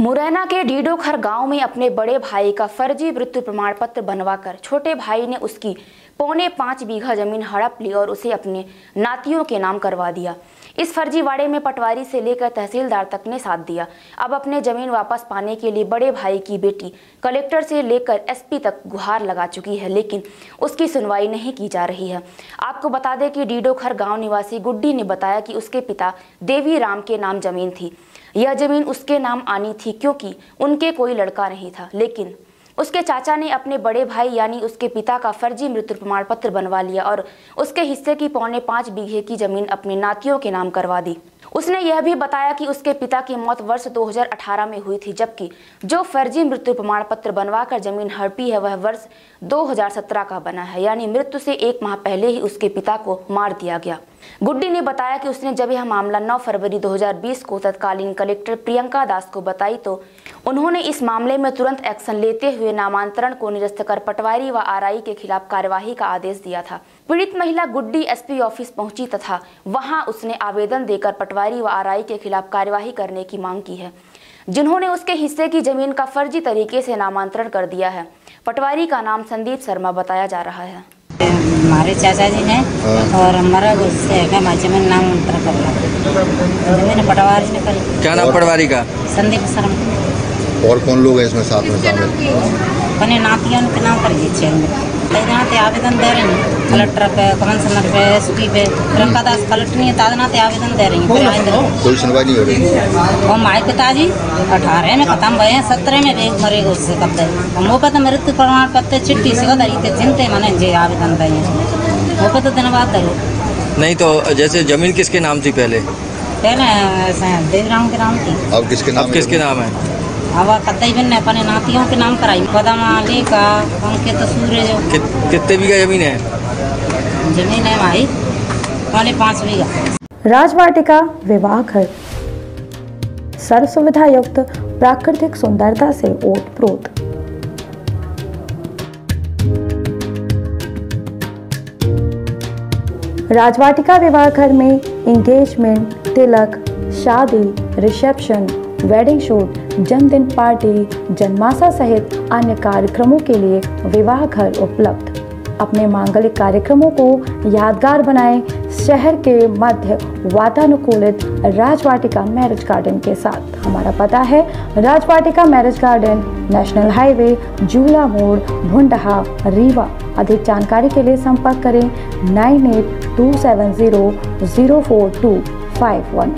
मुरैना के डीडोखर गाँव में अपने बड़े भाई का फर्जी मृत्यु प्रमाण पत्र बनवाकर छोटे भाई ने उसकी पौने पाँच बीघा ज़मीन हड़प ली और उसे अपने नातियों के नाम करवा दिया। इस फर्जीवाड़े में पटवारी से लेकर तहसीलदार तक ने साथ दिया। अब अपने ज़मीन वापस पाने के लिए बड़े भाई की बेटी कलेक्टर से लेकर एसपी तक गुहार लगा चुकी है, लेकिन उसकी सुनवाई नहीं की जा रही है। आपको बता दें कि डीडोखर गाँव निवासी गुड्डी ने बताया कि उसके पिता देवी राम के नाम ज़मीन थी। यह ज़मीन उसके नाम आनी थी क्योंकि उनके कोई लड़का नहीं था। लेकिन उसके चाचा ने अपने बड़े भाई यानी उसके पिता का फर्जी मृत्यु प्रमाण पत्र बनवा लिया और उसके हिस्से की पौने पाँच बीघे की ज़मीन अपने नातियों के नाम करवा दी। उसने यह भी बताया कि उसके पिता की मौत वर्ष 2018 में हुई थी, जबकि जो फर्जी मृत्यु प्रमाण पत्र बनवाकर ज़मीन हड़पी है, वह वर्ष 2017 का बना है। यानी मृत्यु से एक माह पहले ही उसके पिता को मार दिया गया। गुड्डी ने बताया कि उसने जब यह मामला 9 फरवरी 2020 को तत्कालीन कलेक्टर प्रियंका दास को बताई तो उन्होंने इस मामले में तुरंत एक्शन लेते हुए नामांतरण को निरस्त कर पटवारी व आरआई के खिलाफ कार्यवाही का आदेश दिया था। पीड़ित महिला गुड्डी एसपी ऑफ़िस पहुँची तथा वहाँ उसने आवेदन देकर पटवारी व आरआई के खिलाफ कार्यवाही करने की मांग की है, जिन्होंने उसके हिस्से की ज़मीन का फर्जी तरीके से नामांतरण कर दिया है। पटवारी का नाम संदीप शर्मा बताया जा रहा है। हमारे चाचा जी हैं। और हमारा गुस्से है में नाम अंतर कर ला ज़मीन पटवारी ने करी क्या नाम पटवारी का? संदीप शर्मा। और कौन लोग हैं इसमें साथ में शामिल अपने नातियों के नाम कर दिए आवेदन दे रही हूँ। कलेक्टर पे कमिश्नर पे एस पी पे प्रियंका दास कलेक्टर नहीं है तादनाते आवेदन दे रही हूँ। कोई सुनवाई नहीं हो रही। और माए पिताजी अठारह में खत्म भए हैं सत्रह में भी मरे गए उससे कब दे वो पे तो मृत्यु प्रमाण पत्र चिट्ठी से दरी थे चिंते मने जे आवेदन दे वो पे तो दिन बाद नहीं तो जैसे ज़मीन किसके नाम थी पहले? पहले देवराम के नाम थी। अब किसके नाम अब किसके नाम है? अब कतई भी ने अपने नातियों के नाम कराई बदाम अली का अंकित सूर्य जो कि, कितने बीघा ज़मीन है? ज़मीन है भाई पौने पाँच बीघा। राजवाटिका विवाह घर। सर्व सुविधा युक्त प्राकृतिक सुंदरता से ओत प्रोत राजवाटिका विवाह घर में एंगेजमेंट तिलक शादी रिसेप्शन वेडिंग शूट जन्मदिन पार्टी, जन्माशा सहित अन्य कार्यक्रमों के लिए विवाह घर उपलब्ध। अपने मांगलिक कार्यक्रमों को यादगार बनाएँ शहर के मध्य वातानुकूलित राजवाटिका मैरिज गार्डन के साथ। हमारा पता है, Rajvatika marriage garden, national highway Jula मोड़, भुंडहा, रीवा। अधिक जानकारी के लिए संपर्क करें nine eight two seven zero zero four two five one.